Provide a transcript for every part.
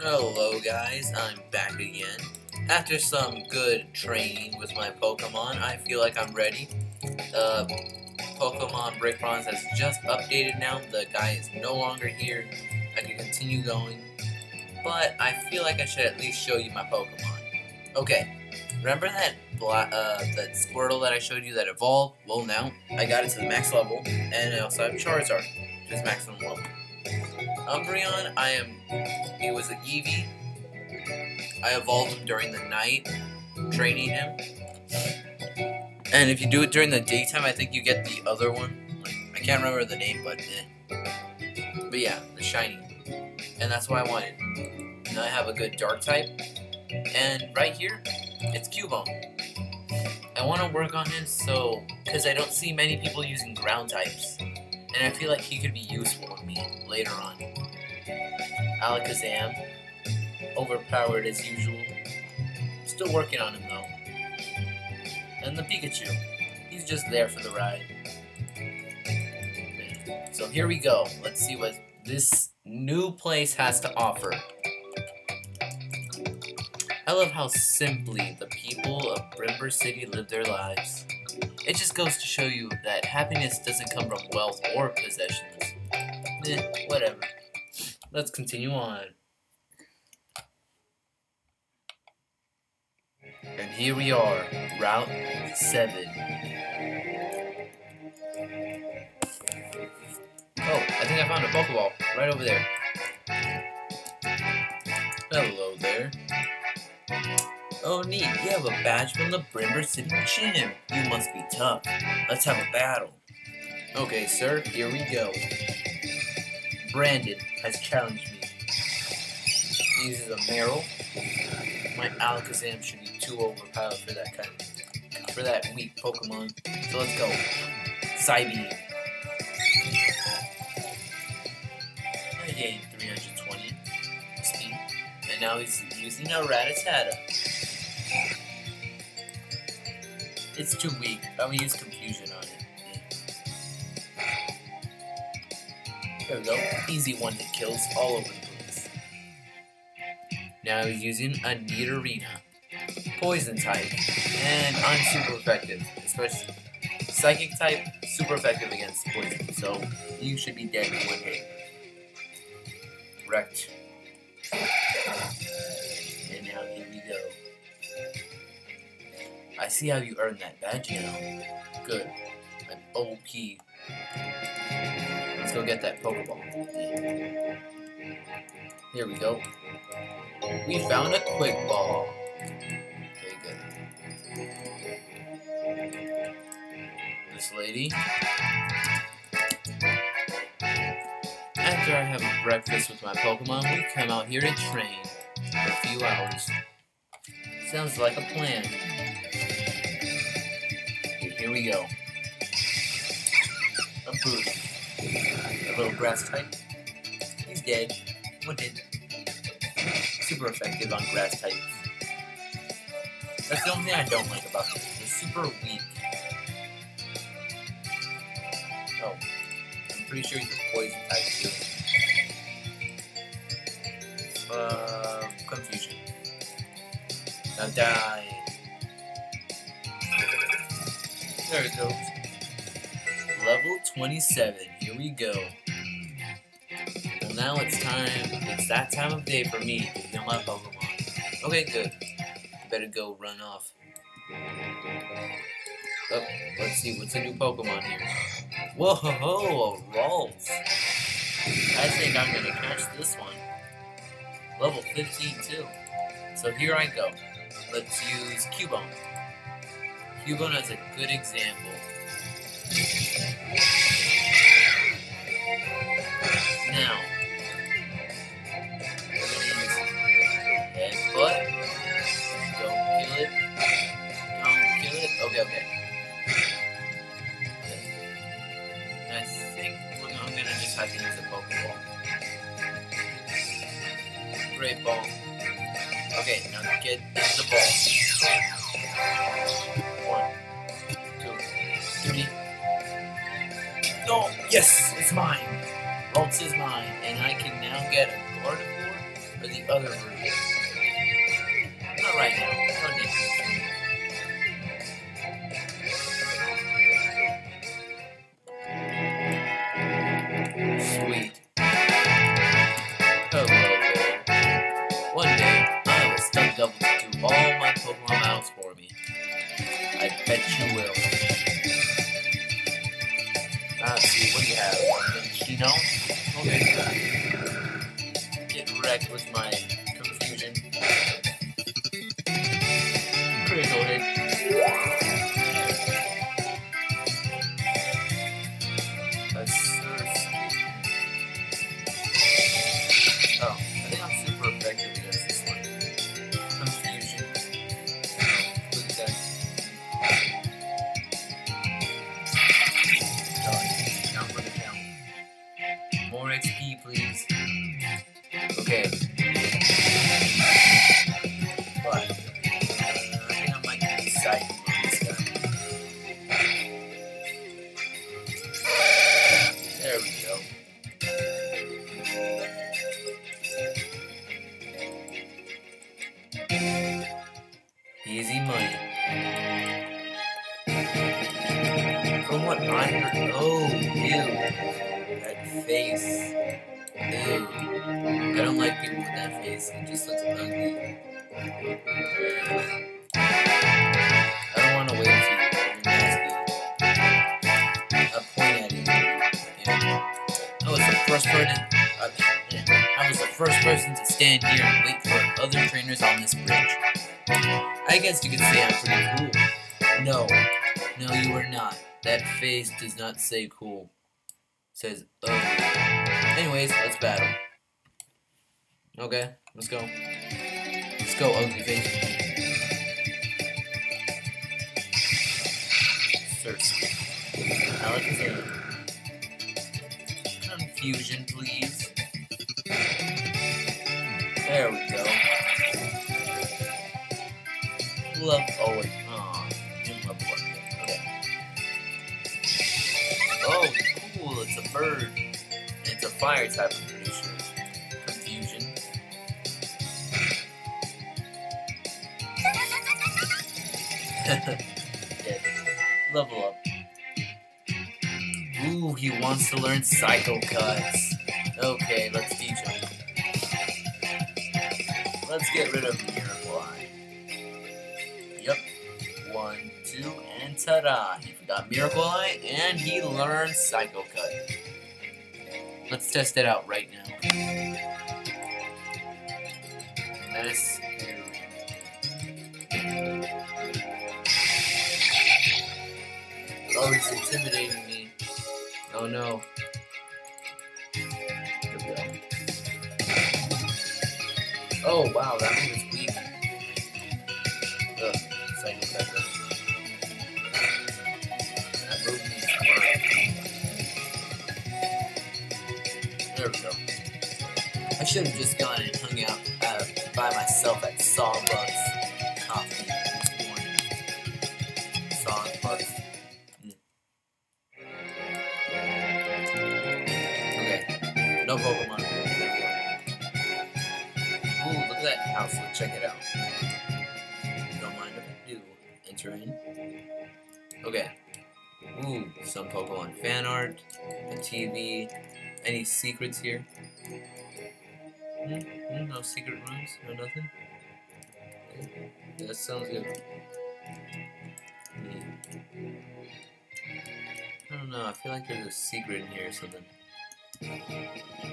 Hello guys, I'm back again. After some good training with my Pokemon, I feel like I'm ready. Uh, Pokemon Brick Bronze has just updated now. The guy is no longer here. I can continue going. But I feel like I should at least show you my Pokemon. Okay, remember that uh, that Squirtle that I showed you that evolved? Well now, I got it to the max level, and I also have Charizard, just maximum level. Umbreon, I am, it was an Eevee. I evolved him during the night, training him. And if you do it during the daytime, I think you get the other one. I can't remember the name, but eh. But yeah, the shiny. And that's what I wanted. Now I have a good dark type. And right here, it's Cubone. I want to work on him so, because I don't see many people using ground types. And I feel like he could be useful to me later on. Alakazam, overpowered as usual. Still working on him though. And the Pikachu, he's just there for the ride. So here we go. Let's see what this new place has to offer. I love how simply the people of Brimber City live their lives. It just goes to show you that happiness doesn't come from wealth or possessions. Eh, whatever. Let's continue on. And here we are, Route 7. Oh, I think I found a Pokeball right over there. Hello there. Oh neat, you have a badge from the Brimber City Gym. You must be tough. Let's have a battle. Okay, sir, here we go. Brandon has challenged me. He uses a Marill. My Alakazam should be too overpowered for that kind of, for that weak Pokemon. So let's go. Psybeam. I gained 320 speed, and now he's using a Rattata. It's too weak. I'm gonna use confusion on it. There we go. Easy one that kills all over the place. Now he's using a Nidorina. Poison type. And I'm super effective. Especially Psychic type, super effective against poison. So you should be dead in one hit. Wrecked. I see how you earned that badge now. Good. I'm OP. Let's go get that Pokeball. Here we go. We found a quick ball. Okay, good. This lady. After I have breakfast with my Pokemon, we come out here to train for a few hours. Sounds like a plan. Here we go. A booty. A little grass type. He's dead. Wounded. Super effective on grass types. That's the only thing I don't like about him. He's super weak. Oh. I'm pretty sure he's a poison type too. Uh, confusion. Now die. There it goes. Level 27. Here we go. Well, now it's time. It's that time of day for me to heal my Pokemon. Okay, good. Better go run off. Oh, let's see. What's a new Pokemon here? Whoa, a Ralts. I think I'm gonna catch this one. Level 15 too. So here I go. Let's use Cubone. Cubone is a good example. Now, headbutt. Don't kill it. Don't kill it. Okay, okay. I think I'm gonna just have to use a Pokeball. Great ball. Okay, now get the ball. It's mine. Ralts is mine. and I can now get a Gardevoir or the other version. Not right now. No need have? Uh. I was the first person to stand here and wait for other trainers on this bridge. I guess you could say I'm pretty cool. No, no, you are not. That face does not say cool. It says ugly. Anyways, let's battle. Okay, let's go. Let's go, ugly face. Search. I like his. Confusion, please. There we go. Love. Oh. Oh, cool. It's a bird. It's a fire type, I'm. Confusion. Dead. Level up. Ooh, he wants to learn Psycho Cuts. Okay, let's teach him. Let's get rid of Miracle Eye. Yep. One, two, and ta-da! He forgot Miracle Eye, and he learned Psycho Cut. Let's test it out right now. This. Oh, he's intimidating. Oh no. Oh wow, that one was weak. Ugh, Psycho Pepper. That move needs work. There we go. I should have just gone and hung out Pokemon a TV, any secrets here? Hmm, hmm, no secret rooms, no nothing. That sounds good. Hmm. I don't know. I feel like there's a secret in here or something.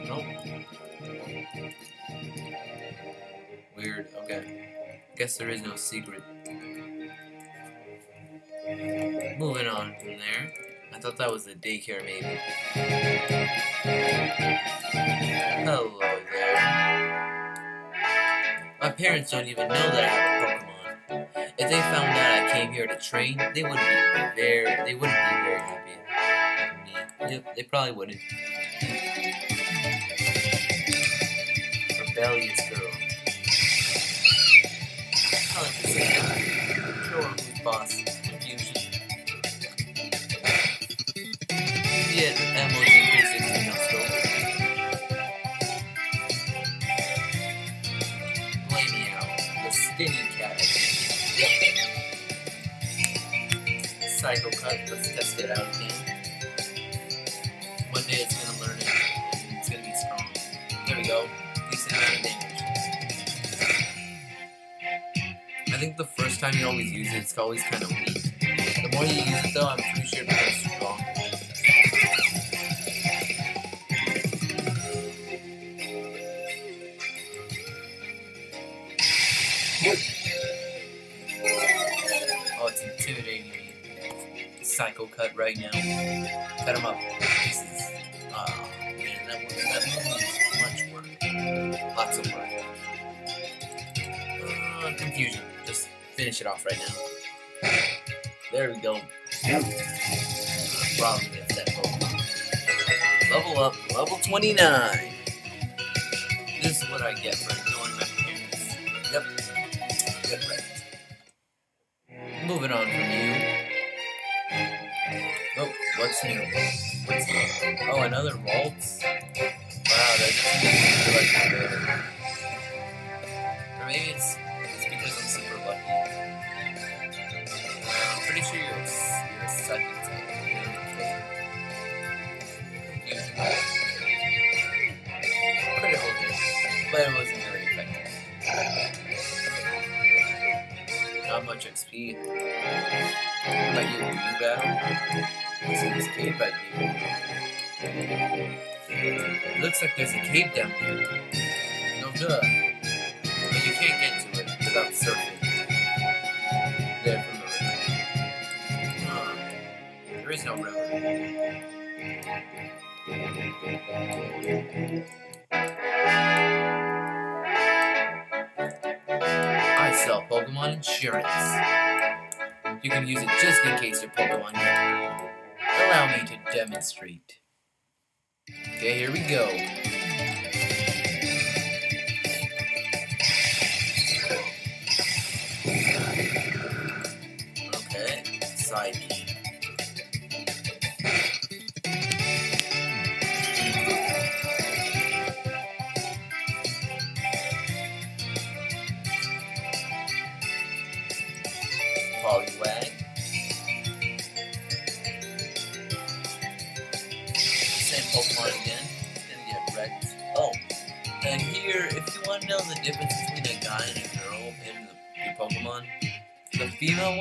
Nope. Weird. Okay. Guess there is no secret. Moving on from there. I thought that was the daycare, maybe. Hello there. My parents don't even know that I have a Pokemon. If they found out I came here to train, they wouldn't be very, they wouldn't be very happy. Yep, they probably wouldn't. Rebellious girl. I like that. Show her who's boss. cut. Let's test it out again. One day it's gonna learn it it's gonna be strong. There we go. I think the first time you always use it, it's always kind of weak. The more you use it though, I'm pretty Right now. Cut him up. This is. Oh, man, that, one, that movie is much work. Lots of work. Uh, confusion. Just finish it off right now. There we go. Problem with that Pokemon. Level up, level 29. This is what I get for ignoring my parents. Yep. Good right. Moving on from you. Oh, what's new? Oh, another Ralts? Wow, that doesn't feel like good. Or maybe it's, it's because I'm super lucky. I'm pretty sure you're you're a second type. You're a kid. Critical hit, but it wasn't very effective. Not much XP. But you do battle. In this cave I do? Looks like there's a cave down here. No duh. But you can't get to it without surfing. There from the river. Huh. There is no river. I sell Pokemon insurance. You can use it just in case your Pokemon get old. Allow me to demonstrate. Okay, here we go. Okay, side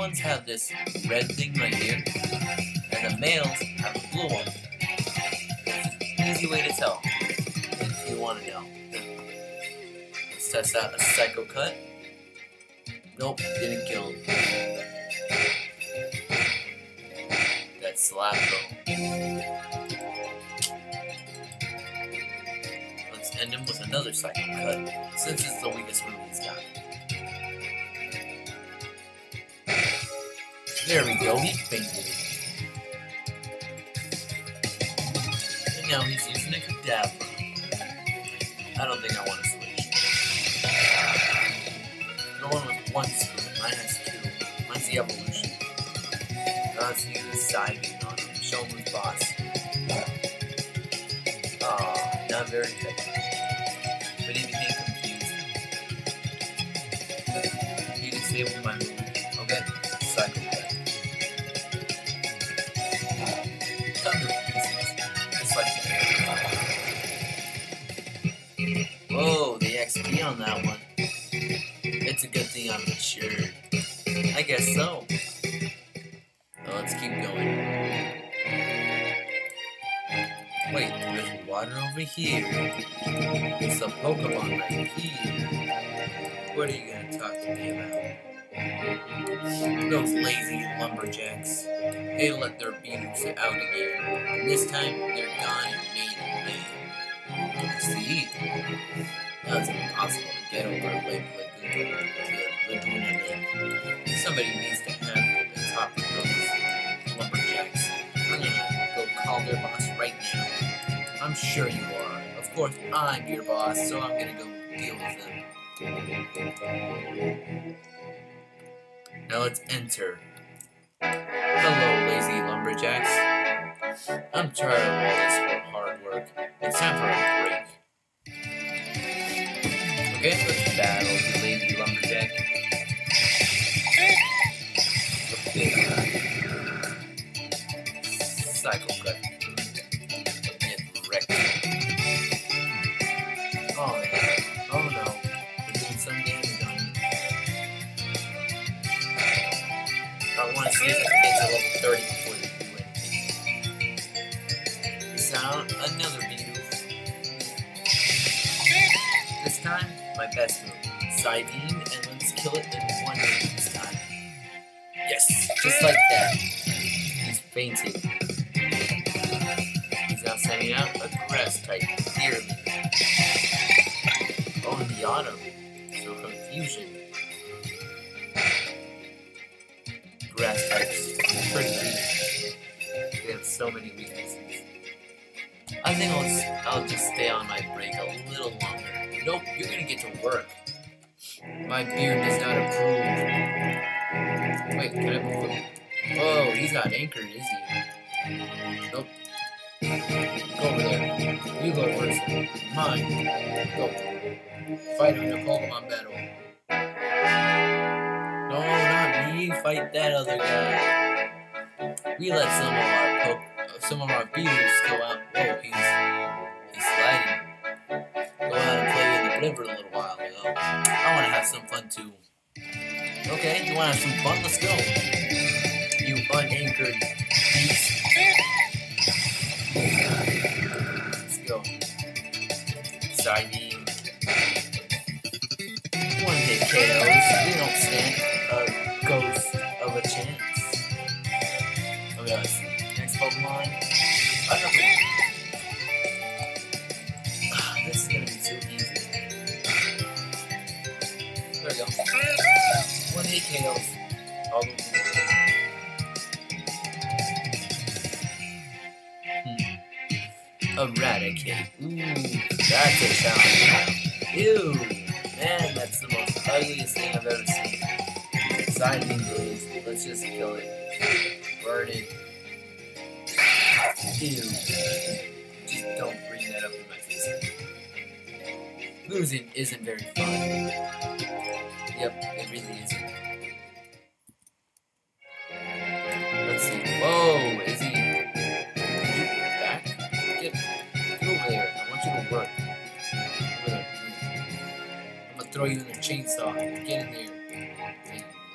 ones have this red thing right here, and the males have a blue one. Easy way to tell if you want to know. Let's test out a Psycho Cut. Nope, didn't kill him. That slap though. Let's end him with another Psycho Cut, since it's the weakest move There we go, he fainted. And now he's using a Kadabra. I don't think I want to switch. Going with one spoon, mine has two. Mine's the evolution. Now let's use on him. Show him who's boss. Aw, not very good. But he became confused. He disabled my on that one. It's a good thing I'm insured. I guess so. Well, let's keep going. Wait, there's water over here. There's a Pokemon right here. What are you gonna talk to me about? Those lazy lumberjacks. They let their beaters out again. And this time, they're gone and made a. I see. Now it's impossible to get over Lake Lagoon to Lagoona Lake. Somebody needs to have the top of those lumberjacks. I'm gonna go call their boss right now. I'm sure you are. Of course, I'm your boss, so I'm gonna go deal with them. Now let's enter. Hello, lazy lumberjacks. I'm tired of all this hard work. It's time for a Okay. with battle, you lazy lumberjack. Psycho Cut. Psybeam, and let's kill it in one this time. Yes, just like that. He's fainting. He's now sending out a grass type dearly. Oh, the auto. So confusion. Grass types. Pretty weak. They have so many weaknesses. I think I'll, I'll just stay on my break a little longer. Nope, you're gonna get to work. My beard does not approve. Wait, can I move him? Oh, he's not anchored, is he? Nope. Go over there. You go first. Mine. Go. Fight a Pokemon battle. No, not me. Fight that other guy. We let some of our po- some of our beaters go out. Whoa, he's he's sliding. A little while ago. I want to have some fun too. Okay, you want to have some fun? Let's go. You unanchored beast. Let's go. Psybeam. One hit KOs. We don't stand a ghost of a chance. Okay, let's see. Next Pokemon. Another. Ah, KOs. All those Hmm. Eradicate. Ooh, that's a challenge. Ew. Man, that's the most ugliest thing I've ever seen. Psybeam. Let's just kill it. Burn it. Ew. Just don't bring that up in my face. Losing isn't very fun. Yep, it really isn't. Chainsaw. Get in there.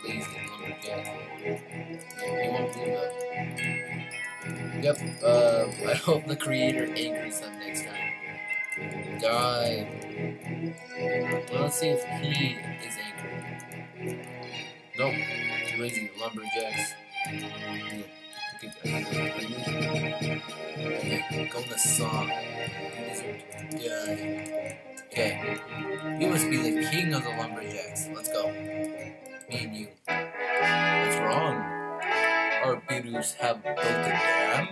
Lazy lumberjack. You won't do that. Yep. Uh, I hope the creator angers them next time. Die. Well, let's see if he is angry. Nope. Lazy lumberjacks. Yeah. Okay, go in the die. Okay. Be the king of the lumberjacks. Let's go. Me and you. What's wrong? Our Beerus have built a dam?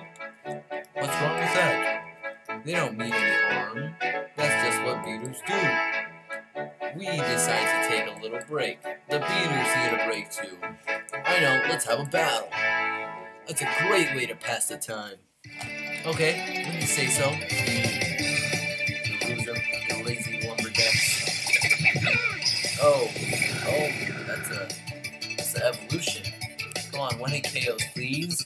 What's wrong with that? They don't mean any harm. That's just what Beerus do. We decide to take a little break. The Beaters need a break too. I know, let's have a battle. That's a great way to pass the time. Okay, when you say so. Oh, oh, that's a, that's the evolution. Come on, one hit KOs, please.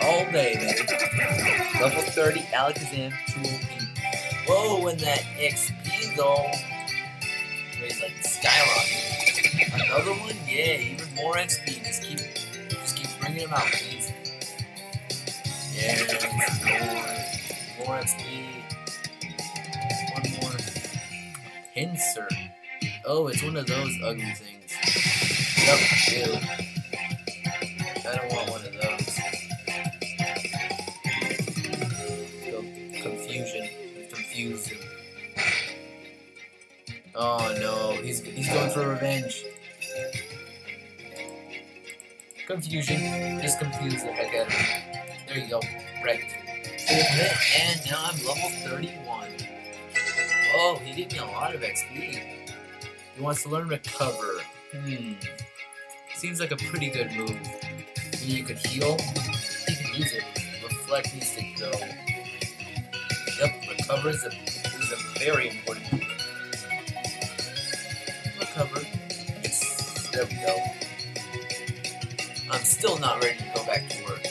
All day, baby. Level 30, Alakazam, 2 OP. Whoa, and that XP though. He's like skyrocketing. Another one? Yeah, even more XP. Just keep, just keep bringing them out, please. Yeah, more, more XP. One more. Pinsir. Oh, it's one of those ugly things. Yup, ew. I don't want one of those. Confusion. Confuse him. Oh no, he's he's going for revenge. Confusion. Just confuse heck out. There you go. Right. And now I'm level 31. Whoa, he gave me a lot of XP. He wants to learn to recover. Hmm. Seems like a pretty good move. You could heal. You can use it. Reflect needs to go. Yep, recover is a, is a very important move. Recover. It's, there we go. I'm still not ready to go back to work.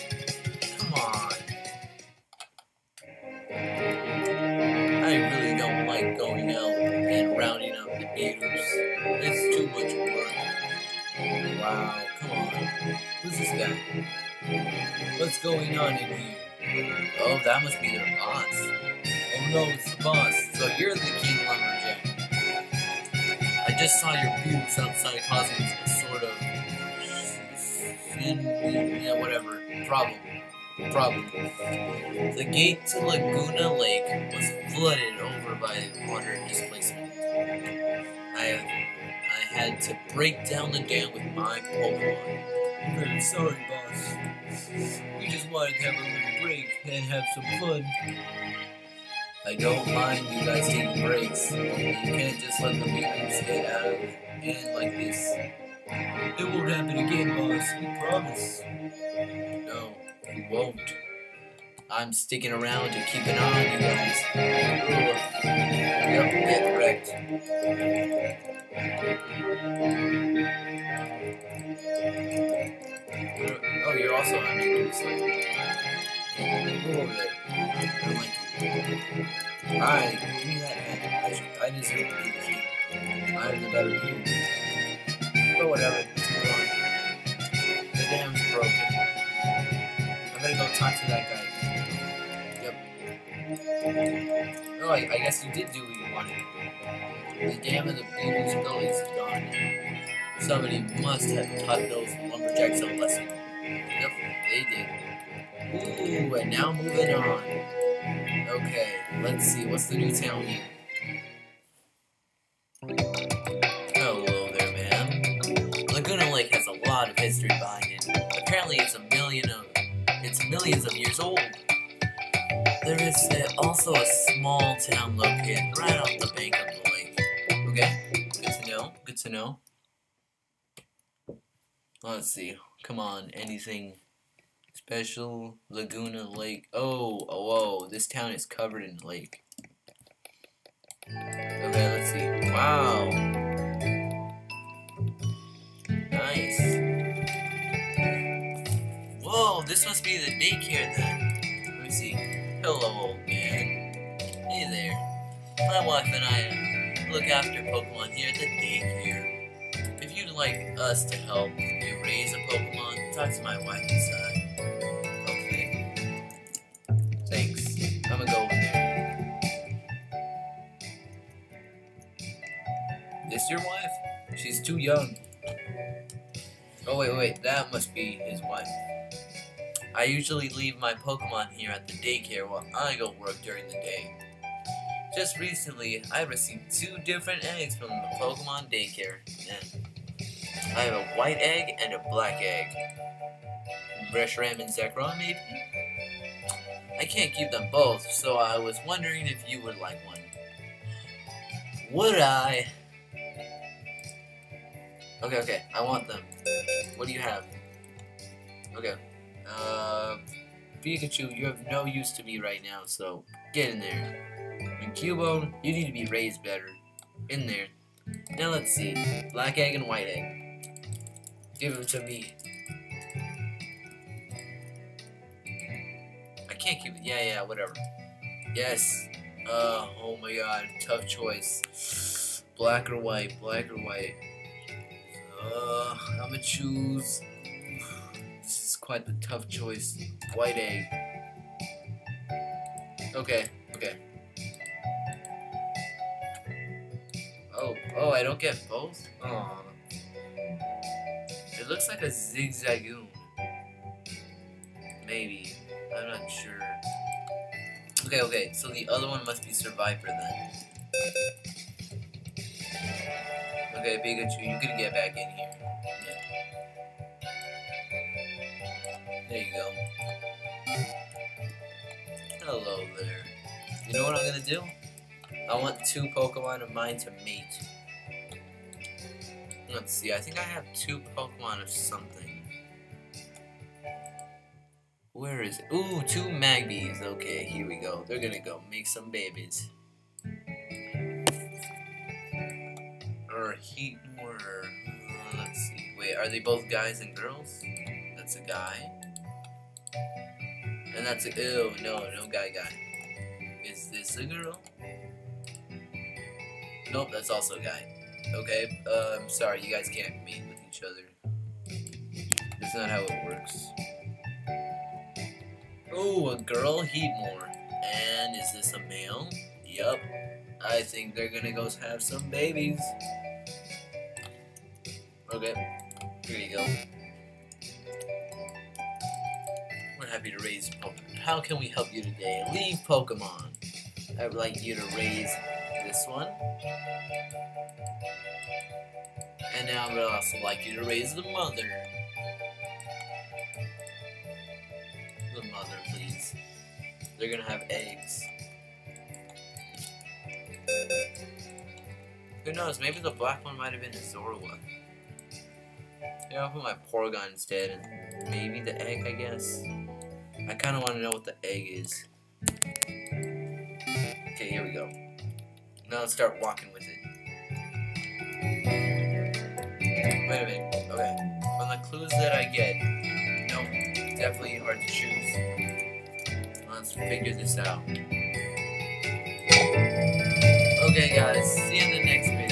On in here? Oh, that must be their boss. Oh no, it's the boss. So you're the king lumberjack. I just saw your boobs outside causing a sort of yeah, whatever problem. Problem. The gate to Lagoona Lake was flooded over by water displacement. I I had to break down the dam with my Pokemon. I'm sorry, boss. We just wanted to have a little break and have some fun. I don't mind you guys taking breaks. You can't just let the mutants get out of hand like this. It won't happen again, boss. We promise. No, we won't. I'm sticking around to keep an eye on you guys. Yep, get wrecked. Oh, you're also on oh, me. Go over there. I don't like you. Alright, give me that hat. I, deserve to be the. I'm the better king. But whatever. The dam's broken. I'm gonna go talk to that guy. Yep. Oh, I, I guess you did do what you wanted. The dam of the Beatles belly is gone. Somebody must have taught those lumberjacks a lesson. Yep, they did. Ooh, and now moving on. Okay, let's see, what's the new town here? Hello there, man. Lagoona Lake has a lot of history behind it. Apparently it's a million of it's millions of years old. There is uh, also a small town located right off the bank of the lake. Okay, good to know, good to know. Let's see, come on, anything special? Lagoona Lake. Oh, oh, whoa, this town is covered in lake. Okay, let's see. Wow. Nice. Whoa, this must be the daycare then. Let me see. Hello, old man. Hey there. My wife and I look after Pokemon here at the daycare. You'd like us to help you raise a Pokemon, talk to my wife inside. Okay. Thanks. I'm gonna go over there. This your wife? She's too young. Oh wait, wait, that must be his wife. I usually leave my Pokemon here at the daycare while I go work during the day. Just recently, I received two different eggs from the Pokemon daycare. And I have a white egg and a black egg. Reshiram and Zekrom, maybe? I can't keep them both, so I was wondering if you would like one. Would I? Okay, okay, I want them. What do you have? Okay. Uh, Pikachu, you have no use to me right now, so get in there. And Cubone, you need to be raised better. In there. Now let's see. Black egg and white egg. Give them to me. I can't keep it. Yeah, yeah, whatever. Yes. Uh, oh my god, tough choice. Black or white, black or white. Uh, I'm gonna choose. This is quite the tough choice. White egg. Okay, okay. Oh, oh, I don't get both? Oh. Looks like a zigzagoon. Maybe. I'm not sure. Okay, okay, so the other one must be Survivor then. Okay, Pikachu, you can get back in here. Yeah. There you go. Hello there. You know what I'm gonna do? I want two Pokemon of mine to mate. Let's see, I think I have two Pokemon of something. Where is it? Ooh, two Magbies. Okay, here we go. They're gonna go make some babies. Or Heatmor. Uh, let's see. Wait, are they both guys and girls? That's a guy. And that's a. Ew, no, no guy guy. Is this a girl? Nope, that's also a guy. Okay, uh, I'm sorry, you guys can't meet with each other. That's not how it works. Oh, a girl Heatmor. And is this a male? Yup. I think they're gonna go have some babies. Okay, here you go. We're happy to raise Pokemon. How can we help you today? Leave Pokemon. I would like you to raise this one. And now I would also like you to raise the mother. The mother, please. They're gonna have eggs. Who knows? Maybe the black one might have been a Zorua. Yeah, I'll put my Porygon instead, and maybe the egg, I guess. I kind of want to know what the egg is. Okay, here we go. Now let's start walking with it. Wait a minute. Okay. From the clues that I get, nope, definitely hard to choose. Let's figure this out. Okay, guys. See you in the next video.